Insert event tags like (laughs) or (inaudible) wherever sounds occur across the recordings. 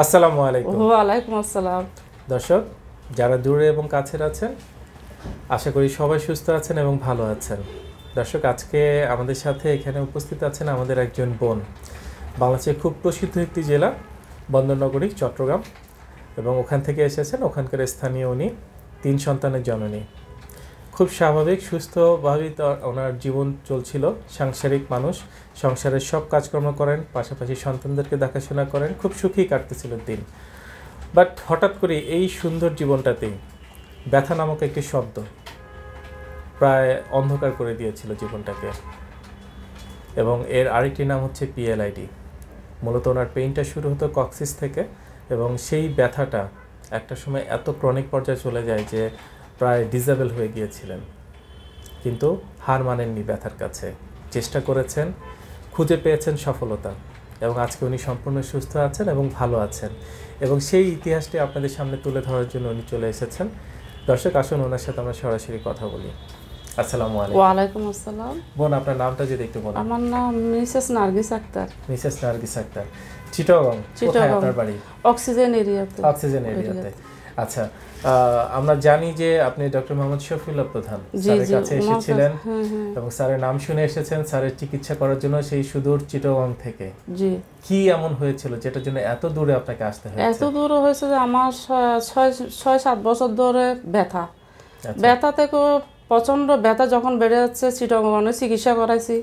আসসালামু আলাইকুম। ওয়ালাইকুম আসসালাম। দর্শক যারা দূরে এবং কাছের আছেন আশা করি সবাই সুস্থ আছেন এবং ভালো আছেন। দর্শক আজকে আমাদের সাথে এখানে উপস্থিত আছেন আমাদের একজন বোন। বাংলাদেশের খুব প্রসিদ্ধ একটি জেলা বন্দরনগরী চট্টগ্রাম। এবং ওখান থেকে এসেছেন ওখানকার স্থানীয় উনি তিন সন্তানের জননী। খুব স্বাভাবিক সুস্থভাবেই তো ওনার জীবন চলছিল। সাংসারিক মানুষ, সংসারের সব কাজকর্ম করেন, পাশাপাশি সন্তানদেরকে দেখাশোনা করেন, খুব সুখী কাটতেছিল দিন। বাট হঠাৎ করে এই সুন্দর জীবনটাতেই ব্যথা নামক একটি শব্দ প্রায় অন্ধকার করে দিয়েছিল জীবনটাকে। এবং এর আরেকটি নাম হচ্ছে পিএলআইডি মূলত ওনার পেইনটা শুরু হতো কক্সিস থেকে এবং সেই ব্যথাটা একটা সময় এত ক্রনিক পর্যায়ে চলে যায় যে প্রায় ডিজেবল হয়ে গিয়েছিলেন। কিন্তু হার মানেননি ব্যথার কাছে। চেষ্টা করেছেন খুঁজে পেয়েছেন সফলতা এবং আজকে উনি সম্পূর্ণ সুস্থ আছেন এবং ভালো আছেন। এবং সেই ইতিহাসটি আপনাদের সামনে তুলে ধরার জন্য উনি চলে এসেছেন। দর্শক আসুন ওনার সাথে আমরা সরাসরি কথা বলি। আসসালামু আলাইকুম। ওয়ালাইকুম আসসালাম। বোন আপনার নামটা যদি একটু বলেন। আমার নাম মিসেস নার্গিস আক্তার। মিসেস নার্গিস আক্তার। চিটাগং চিটাগং। আপনার বাড়ি? অক্সিজেন এরিয়াতে। অক্সিজেন এরিয়াতে। আচ্ছা আমরা জানি যে আপনি ডক্টর মোহাম্মদ শফিউল্লাহ প্রধান। স্যারের কাছে এসেছিলেন এবং স্যারের নাম শুনে এসেছেন স্যারের চিকিৎসা করার জন্য সেই সুদূর চিটাগং থেকে। জি। কি এমন হয়েছিল যেটার জন্য এত দূরে আপনাকে আসতে হয়েছে? এত দূর হয়েছে যে আমার ছয় সাত বছর ধরে ব্যথা। আচ্ছা। ব্যথা থেকে প্রচণ্ড ব্যথা যখন বেড়ে যাচ্ছে চিটগনে চিকিৎসা করাইছি।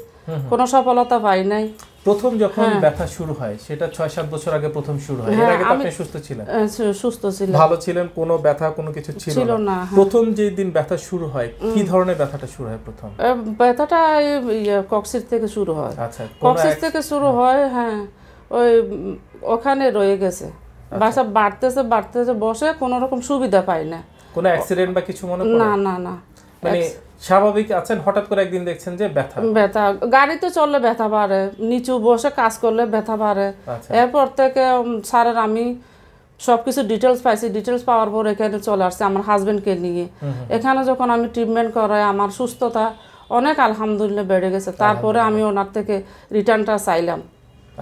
কোনো সফলতা পাই নাই। প্রথম যখন হ্যাঁ। ব্যথা শুরু হয় সেটা ছয় সাত বছর আগে প্রথম শুরু হয়। এর হ্যাঁ, আগে তো আপনি সুস্থ ছিলেন। সুস্থ ছিল ভালো ছিলেন কোনো ব্যথা কোনো কিছু ছিল না। হ্যাঁ। প্রথম যে দিন ব্যথা শুরু হয় কি ধরনের ব্যথাটা শুরু হয় প্রথম? ব্যথাটা ইয়ে, কক্সির থেকে শুরু হয়। আচ্ছা কোনো কক্সিস থেকে শুরু হয়। হ্যাঁ ওই ওখানে রয়ে গেছে। আচ্ছা। বাসা বাড়তেছে বাড়তেছে বসে কোনো রকম সুবিধা পাই না। কোনো অ্যাক্সিডেন্ট বা কিছু মনে পড়ে? না না না। মানে স্বাভাবিক আছেন হঠাৎ করে একদিন দেখছেন যে ব্যথা। ব্যথা গাড়িতে চললে ব্যথা বাড়ে নিচু বসে কাজ করলে ব্যথা বাড়ে। আচ্ছা। এরপর থেকে স্যারের আমি সব কিছু ডিটেলস পাইছি ডিটেলস পাওয়ার পর এখানে চলে আসছে আমার হাজবেন্ডকে নিয়ে। এখানে যখন আমি ট্রিটমেন্ট করাই আমার সুস্থতা অনেক আলহামদুলিল্লাহ বেড়ে গেছে। তারপরে আমি ওনার থেকে রিটার্নটা চাইলাম।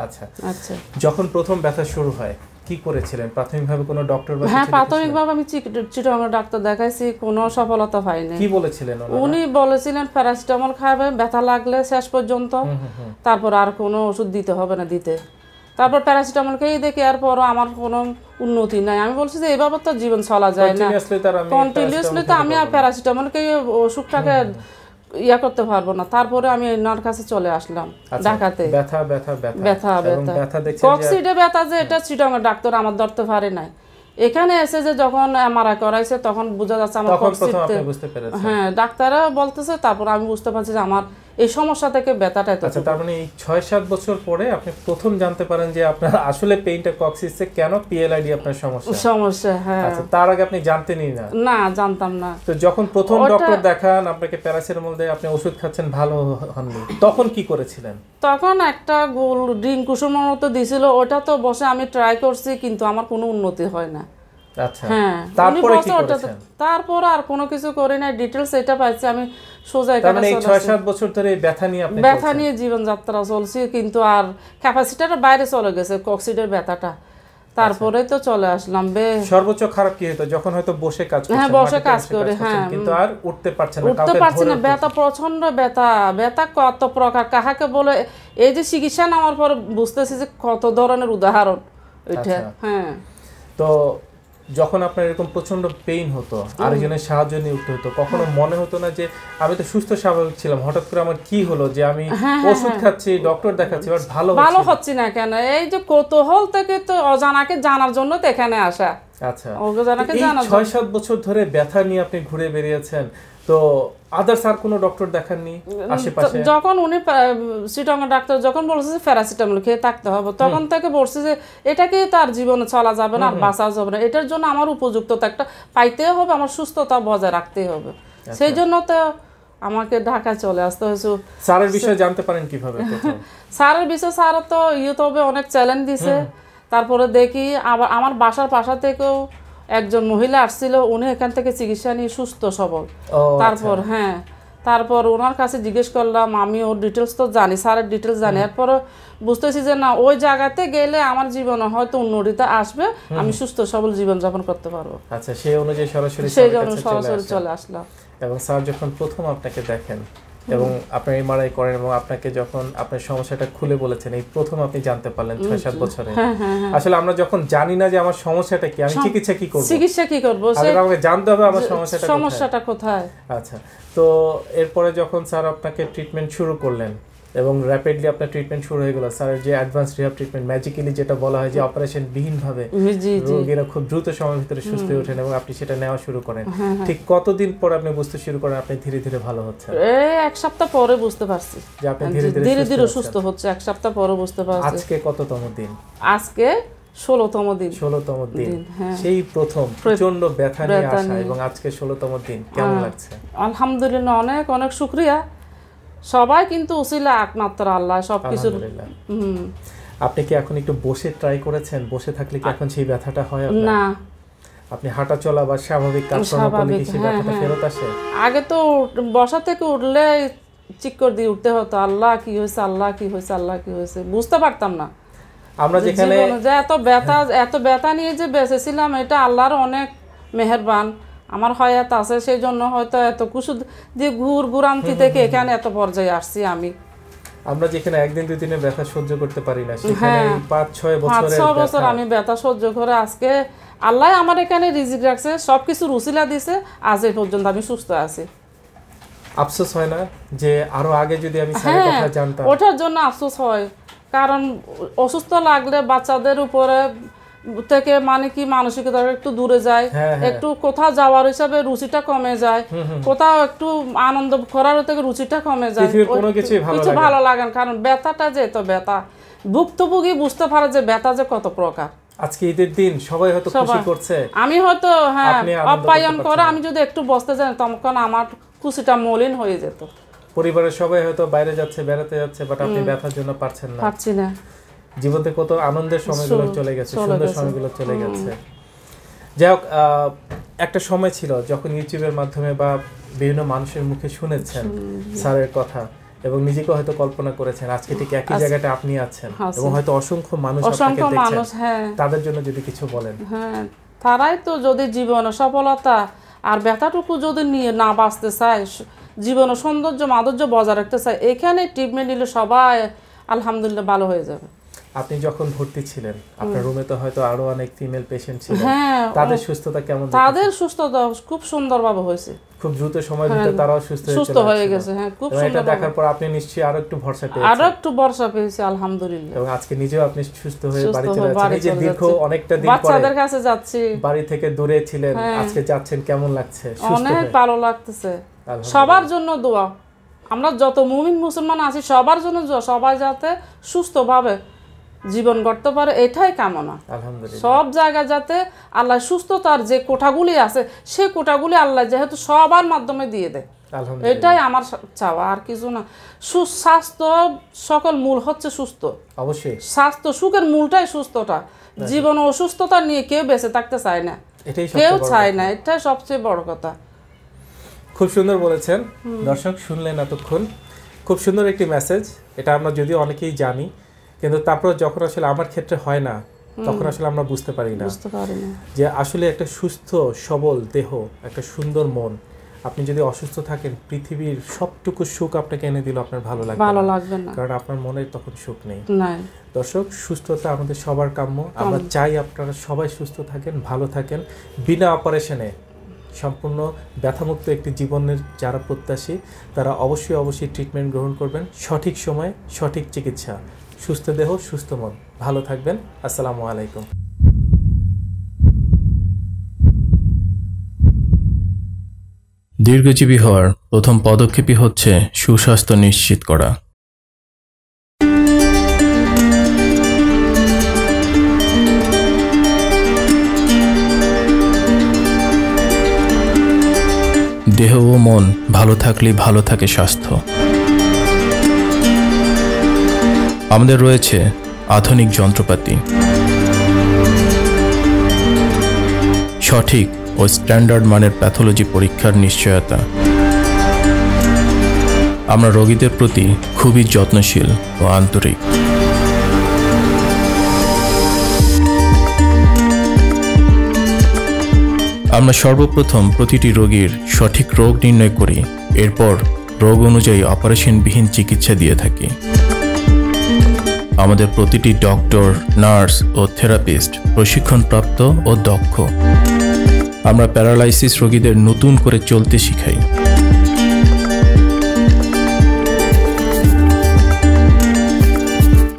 আচ্ছা। আচ্ছা। যখন প্রথম ব্যথা শুরু হয় কি করেছিলেন? প্রাথমিকভাবে কোনো ডক্টর বা হ্যাঁ প্রাথমিকভাবে আমি চিটঙ্গের ডাক্তার দেখাইছি কোনো সফলতা পাইনি। কি বলেছিলেন উনি বলেছিলেন প্যারাসিটামল খাবে ব্যথা লাগলে শেষ পর্যন্ত। তারপর আর কোনো ওষুধ দিতে হবে না দিতে। তারপর প্যারাসিটামল খেয়ে দেখি এরপর আমার কোনো উন্নতি নাই। আমি বলছি যে এইভাবে তো জীবন চলা যায় না। কন্টিনিউসলি তো আমি আর প্যারাসিটামল খেয়ে ওষুধটাকে ইয়া করতে পারব না। তারপরে আমি নার কাছে চলে আসলাম আচ্ছা, ঢাকাতে। ব্যথা ব্যথা ব্যথা। ব্যথা কক্সিডে ব্যথা যে এটা চিটঙ্গের ডাক্তার আমার ধরতে পারে নাই। এখানে এসে যে যখন এমআরআই করাইছে তখন বোঝা যাচ্ছে আমার কক্সিডে হ্যাঁ ডাক্তাররা বলতেছে তারপর আমি বুঝতে পারছি যে আমার এই সমস্যা থেকে ব্যথাটা আচ্ছা তার মানে এই ছয় সাত বছর পরে আপনি প্রথম জানতে পারেন যে আপনার আসলে পেইনটা কক্সিসে কেন পিএলআইডি আপনার সমস্যা? সমস্যা হ্যাঁ। আচ্ছা তার আগে আপনি জানতেনই না। না জানতাম না। তো যখন প্রথম ডক্টর দেখান আপনাকে প্যারাসিটামল দেয় আপনি ওষুধ খাচ্ছেন ভালো হননি। তখন কি করেছিলেন? তখন একটা গোল রিং কুসুমের মতো দিছিল ওটা তো বসে আমি ট্রাই করছি কিন্তু আমার কোনো উন্নতি হয় না। তারপরে উনি কি বলছে ওটা করেছেন? তারপর আর কোনো কিছু করি না ডিটেলস এটা পাইছি আমি সোজা তার এখানে মানে এই চলে ছয় আসি। সাত বছর ধরে ব্যথা নিয়ে ব্যথা নিয়ে জীবনযাত্রা চলছে কিন্তু আর ক্যাপাসিটার বাইরে চলে গেছে কক্সিডের ব্যথাটা। তারপরে তো চলে আসলাম সর্বোচ্চ খারাপ কি হতো যখন হয়তো বসে কাজ হ্যাঁ, বসে কাজ করে, হ্যাঁ, কিন্তু আর উঠতে পারছেন না উঠতে পারছি না ব্যথা প্রচণ্ড ব্যথা ব্যথা কত প্রকার কাহাকে বলে এই যে চিকিৎসা নেওয়ার পর বুঝতেছি যে কত ধরনের উদাহরণ আচ্ছা। হ্যাঁ। তো যখন আপনার এরকম প্রচণ্ড পেইন হতো আরেকজনের সাহায্য নিয়ে উঠতে হতো কখনো মনে হতো না যে আমি তো সুস্থ স্বাভাবিক ছিলাম হঠাৎ করে আমার কি হলো যে আমি ওষুধ খাচ্ছি ডক্টর দেখাচ্ছি বাট ভালো হ্যাঁ, ভালো হচ্ছে না। কেন? এই যে কৌতূহল থেকে তো অজানাকে জানার জন্য তো এখানে আসা। আচ্ছা। ছয় সাত বছর ধরে ব্যথা নিয়ে আপনি ঘুরে বেরিয়েছেন তো আদার্স আর কোনো ডক্টর দেখাননি আশেপাশে? যখন উনি সিটঙ্গের ডাক্তার যখন বলছে যে প্যারাসিটামল খেয়ে থাকতে হবে তখন থেকে বলছে যে এটাকে তার জীবনে চলা যাবে না আর বাঁচা যাবে না। এটার জন্য আমার উপযুক্ততা একটা পাইতেই হবে আমার সুস্থতা বজায় রাখতে হবে। আচ্ছা। সেই জন্য তো আমাকে ঢাকায় চলে আসতে হয়েছে। স্যারের বিষয়ে জানতে পারেন কীভাবে? (laughs) স্যারের বিষয়ে স্যার তো ইউটিউবে অনেক চ্যালেঞ্জ দিছে। তারপরে দেখি আবার আমার বাসার পাশা থেকেও একজন মহিলা আসছিল উনি এখান থেকে চিকিৎসা নিয়ে সুস্থ সবল। তারপর হ্যাঁ তারপর ওনার কাছে জিজ্ঞেস করলাম আমি ওর ডিটেলস তো জানি স্যারের ডিটেলস জানি। এরপর বুঝতেছি যে না ওই জায়গাতে গেলে আমার জীবনে হয়তো উন্নতিটা আসবে আমি সুস্থ সবল জীবনযাপন করতে পারব। আচ্ছা সেই অনুযায়ী সরাসরি সেই জন্য সরাসরি চলে আসলাম। এবং স্যার যখন প্রথম আপনাকে দেখেন এবং আপনার এমআরআই করেন এবং আপনাকে যখন আপনার সমস্যাটা খুলে বলেছেন এই প্রথম আপনি জানতে পারলেন ছয় সাত বছরে। হ্যাঁ হ্যাঁ হ্যাঁ। আসলে আমরা যখন জানি না যে আমার সমস্যাটা কি আমি চিকিৎসা কি করব? চিকিৎসা কি করব? আমাকে জানতে হবে আমার সমস্যাটা সমস্যাটা কোথায়? আচ্ছা তো এরপরে যখন স্যার আপনাকে ট্রিটমেন্ট শুরু করলেন এবং র্যাপিডলি আপনার ট্রিটমেন্ট শুরু হয়ে গেল। স্যারের যে অ্যাডভান্স রিহাব ট্রিটমেন্ট ম্যাজিক্যালি যেটা বলা হয় যে অপারেশন বিহীনভাবে রোগীরা খুব দ্রুত সময়ের ভিতরে সুস্থ হয়ে ওঠেন এবং আপনি সেটা নেওয়া শুরু করেন। হ্যাঁ, ঠিক কতদিন পর আপনি বুঝতে শুরু করেন আপনি ধীরে ধীরে ভালো হচ্ছেন? এই এক সপ্তাহ পরে বুঝতে পারছি। যে আপনি ধীরে ধীরে ধীরে সুস্থ ধীরে সুস্থ হচ্ছে এক সপ্তাহ পরে বুঝতে পারছি। আজকে কততম দিন? আজকে ষোলোতম দিন। ষোলোতম দিন। হ্যাঁ। সেই প্রথম প্রচণ্ড ব্যথা নিয়ে আসা এবং আজকে ষোলোতম দিন কেমন হ্যাঁ। লাগছে? আলহামদুলিল্লাহ অনেক অনেক শুক্রিয়া। সবাই কিন্তু উসিলা একমাত্র আল্লাহ সব কিছুর হুম। আপনি কি এখন একটু বসে ট্রাই করেছেন? বসে থাকলে কি এখন সেই ব্যথাটা হয় না। আপনি হাঁটা চলা বা স্বাভাবিক কাজকর্ম করলে কি সেই হ্যাঁ, ব্যথাটা হ্যাঁ। ফেরত আসে? আগে তো বসা থেকে উঠলে চিক্কর দিয়ে উঠতে হতো আল্লাহ কি হয়েছে আল্লাহ কি হয়েছে আল্লাহ কি হয়েছে বুঝতে পারতাম না। আমরা যেখানে যে এত ব্যথা এত ব্যথা নিয়ে যে বেঁচেছিলাম এটা আল্লাহর অনেক মেহেরবান। আমার হয়াত আছে সেই জন্য হয়তো এত কুসু দিয়ে ঘুর ঘুরান্তি থেকে এখানে এত পর্যায়ে আসছি আমি। আমরা যেখানে একদিন দুই দিনে ব্যথা সহ্য করতে পারি না সেখানে হ্যাঁ। পাঁচ ছয় পাঁচ বছরের ছ বছর আমি ব্যথা সহ্য করে আজকে আল্লাহ আমার এখানে রিজিক রাখছে সব কিছু রুসিলা দিছে আজ এই পর্যন্ত আমি সুস্থ আছি। আফসোস হয় না যে আরও আগে যদি আমি স্যারের হ্যাঁ কথা জানতাম। ওঠার জন্য আফসোস হয় কারণ অসুস্থ লাগলে বাচ্চাদের উপরে থেকে মানে কি মানসিকতা একটু দূরে যায় হ্যাঁ, হ্যাঁ। একটু কোথাও যাওয়ার হিসাবে রুচিটা কমে যায় কোথাও একটু আনন্দ করার থেকে রুচিটা কমে যায়। কিছু ভালো লাগে না। কারণ ব্যথাটা যে তো ব্যথা। ভুক্তভোগী বুঝতে পারে যে ব্যথা যে কত প্রকার। আজকে ঈদের দিন সবাই হয়তো খুশি করছে। আমি হয়তো হ্যাঁ অপ্যায়ন করে আমি যদি একটু বসতে যাই তখন আমার খুশিটা মলিন হয়ে যেত। পরিবারের সবাই হয়তো বাইরে যাচ্ছে বেড়াতে যাচ্ছে বাট আপনি ব্যথার জন্য পারছেন না। পারছি না। জীবনে কত আনন্দের সময়গুলো চলে- গেছে সুন্দর সময়গুলো চলে গেছে। যাই হোক একটা সময় ছিল যখন ইউটিউবের মাধ্যমে বা বিভিন্ন মানুষের মুখে শুনেছেন স্যারের কথা এবং নিজেকে হয়তো কল্পনা করেছেন আজকে ঠিক একই জায়গাটা আপনি আছেন এবং হয়তো অসংখ্য মানুষ আপনাকে অসংখ্য দেখছেন। মানুষ হ্যাঁ। তাদের জন্য যদি কিছু বলেন। হ্যাঁ তারাই তো যদি জীবনে সফলতা আর ব্যথাটুকু যদি নিয়ে না বাঁচতে চায় জীবনে সৌন্দর্য মাধুর্য বজায় রাখতে চায় এখানে ট্রিটমেন্ট নিলে সবাই আলহামদুলিল্লাহ ভালো হয়ে যাবে। আপনি যখন ভর্তি ছিলেন আপনার রুমে তো হয়তো আরও অনেক ফিমেল পেশেন্ট ছিলেন হ্যাঁ তাদের সুস্থতা কেমন তাদের সুস্থতা খুব সুন্দরভাবে হয়েছে। খুব দ্রুত সময় দিতে তারাও সুস্থ হয়ে সুস্থ হয়ে গেছে হ্যাঁ খুব এবং এটা সুন্দর দেখার পর আপনি নিশ্চয়ই আরও একটু ভরসা পেয়েছেন। আরও একটু বর্ষা পেয়েছে আলহামদুলিল্লাহ। এবং আজকে নিজেও আপনি সুস্থ হয়ে বাড়ি চলে যাচ্ছেন। এই যে দীর্ঘ অনেকটা দিন পরে বাচ্চাদের কাছে যাচ্ছি। বাড়ি থেকে দূরে ছিলেন হ্যাঁ। আজকে যাচ্ছেন কেমন লাগছে? সুস্থ অনেক ভালো লাগতেছে। সবার জন্য দোয়া। আমরা যত মুমিন মুসলমান আছি সবার জন্য সবাই যাতে সুস্থভাবে জীবন গড়তে পারে এটাই কামনা। সব জায়গায় যাতে আল্লাহ সুস্থতার যে কোঠাগুলি আছে সেই কোঠাগুলি আল্লাহ যেহেতু সবার মাধ্যমে দিয়ে দেয়। এটাই আমার চাওয়া আর কিছু না। সুস্বাস্থ্য সকল মূল হচ্ছে সুস্থ। অবশ্যই। স্বাস্থ্য সুখের মূলটাই সুস্থতা। জীবন অসুস্থতা নিয়ে কেউ বেঁচে থাকতে চায় না। এটাই কেউ চায় না এটাই সবচেয়ে বড় কথা। খুব সুন্দর বলেছেন। দর্শক শুনলেন এতক্ষণ। খুব সুন্দর একটি মেসেজ এটা আমরা যদিও অনেকেই জানি কিন্তু তারপর যখন আসলে আমার ক্ষেত্রে হয় না তখন আসলে আমরা বুঝতে পারি না যে আসলে একটা সুস্থ সবল দেহ একটা সুন্দর মন আপনি যদি অসুস্থ থাকেন পৃথিবীর সবটুকু সুখ আপনাকে এনে দিল আপনার ভালো লাগবে ভালো লাগবে না। কারণ আপনার মনে তখন সুখ নেই। দর্শক সুস্থতা আমাদের সবার কাম্য। আমরা চাই আপনারা সবাই সুস্থ থাকেন ভালো থাকেন। বিনা অপারেশনে সম্পূর্ণ ব্যথামুক্ত একটি জীবনের যারা প্রত্যাশী তারা অবশ্যই অবশ্যই ট্রিটমেন্ট গ্রহণ করবেন। সঠিক সময়ে সঠিক চিকিৎসা। সুস্থ দেহ, সুস্থ মন। ভালো থাকবেন। আসসালামু আলাইকুম। দীর্ঘজীবী হওয়ার প্রথম পদক্ষেপই হচ্ছে সুস্বাস্থ্য নিশ্চিত করা। দেহ ও মন ভালো থাকলে ভালো থাকে স্বাস্থ্য। আমাদের রয়েছে আধুনিক যন্ত্রপাতি। সঠিক ও স্ট্যান্ডার্ড মানের প্যাথোলজি পরীক্ষার নিশ্চয়তা। আমরা রোগীদের প্রতি খুবই যত্নশীল ও আন্তরিক। আমরা সর্বপ্রথম প্রতিটি রোগীর সঠিক রোগ নির্ণয় করি, এরপর রোগ অনুযায়ী অপারেশনবিহীন চিকিৎসা দিয়ে থাকি। আমাদের প্রতিটি ডক্টর, নার্স ও থেরাপিস্ট প্রশিক্ষণপ্রাপ্ত ও দক্ষ। আমরা প্যারালাইসিস রোগীদের নতুন করে চলতে শিখাই।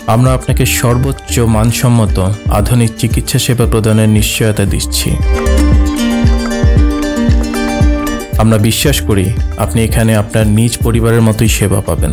আমরা আপনাকে সর্বোচ্চ মানসম্মত আধুনিক চিকিৎসা সেবা প্রদানের নিশ্চয়তা দিচ্ছি। আমরা বিশ্বাস করি আপনি এখানে আপনার নিজ পরিবারের মতোই সেবা পাবেন।